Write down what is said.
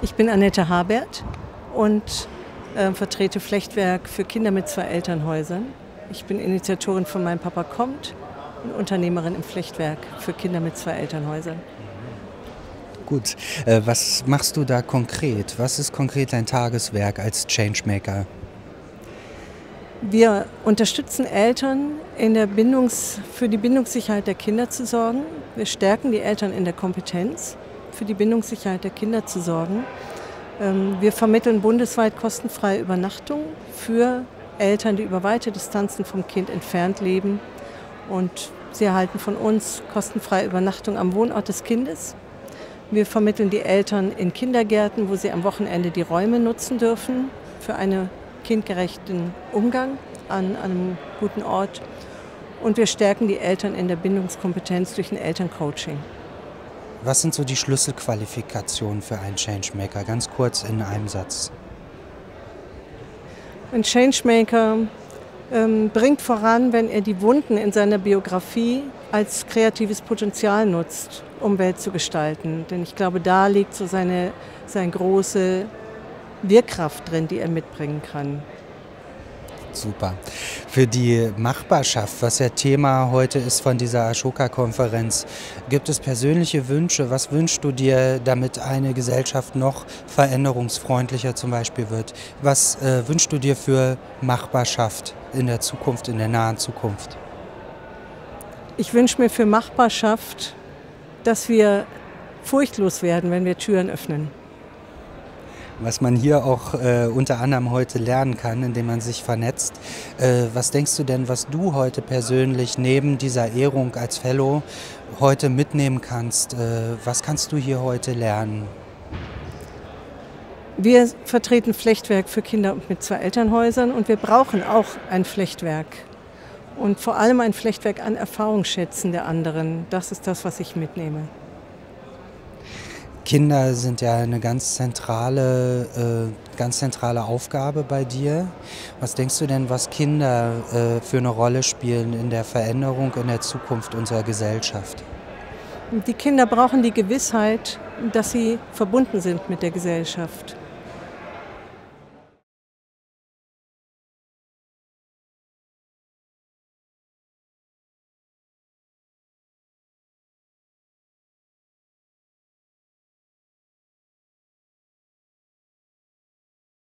Ich bin Annette Habert und äh, vertrete Flechtwerk für Kinder mit zwei Elternhäusern. Ich bin Initiatorin von Mein Papa kommt und Unternehmerin im Flechtwerk für Kinder mit zwei Elternhäusern. Gut, äh, was machst du da konkret? Was ist konkret dein Tageswerk als Changemaker? Wir unterstützen Eltern in der Bindungs-, für die Bindungssicherheit der Kinder zu sorgen. Wir stärken die Eltern in der Kompetenz, für die Bindungssicherheit der Kinder zu sorgen. Ähm, wir vermitteln bundesweit kostenfreie Übernachtung für Eltern, die über weite Distanzen vom Kind entfernt leben. Und sie erhalten von uns kostenfreie Übernachtung am Wohnort des Kindes. Wir vermitteln die Eltern in Kindergärten, wo sie am Wochenende die Räume nutzen dürfen für einen kindgerechten Umgang an einem guten Ort. Und wir stärken die Eltern in der Bindungskompetenz durch ein Elterncoaching. Was sind so die Schlüsselqualifikationen für einen Changemaker? Ganz kurz in einem Satz. Ein Changemaker ähm, bringt voran, wenn er die Wunden in seiner Biografie als kreatives Potenzial nutzt, um Welt zu gestalten. Denn ich glaube, da liegt so seine, seine große Wirkkraft drin, die er mitbringen kann. Super. Für die Machbarschaft, was ja Thema heute ist von dieser Ashoka-Konferenz, gibt es persönliche Wünsche? Was wünschst du dir, damit eine Gesellschaft noch veränderungsfreundlicher zum Beispiel wird? Was äh, wünschst du dir für Machbarschaft in der Zukunft, in der nahen Zukunft? Ich wünsche mir für Machbarschaft, dass wir furchtlos werden, wenn wir Türen öffnen was man hier auch äh, unter anderem heute lernen kann, indem man sich vernetzt. Äh, was denkst du denn, was du heute persönlich neben dieser Ehrung als Fellow heute mitnehmen kannst? Äh, was kannst du hier heute lernen? Wir vertreten Flechtwerk für Kinder mit zwei Elternhäusern und wir brauchen auch ein Flechtwerk. Und vor allem ein Flechtwerk an Erfahrungsschätzen der anderen. Das ist das, was ich mitnehme. Kinder sind ja eine ganz zentrale, äh, ganz zentrale Aufgabe bei dir. Was denkst du denn, was Kinder äh, für eine Rolle spielen in der Veränderung, in der Zukunft unserer Gesellschaft? Die Kinder brauchen die Gewissheit, dass sie verbunden sind mit der Gesellschaft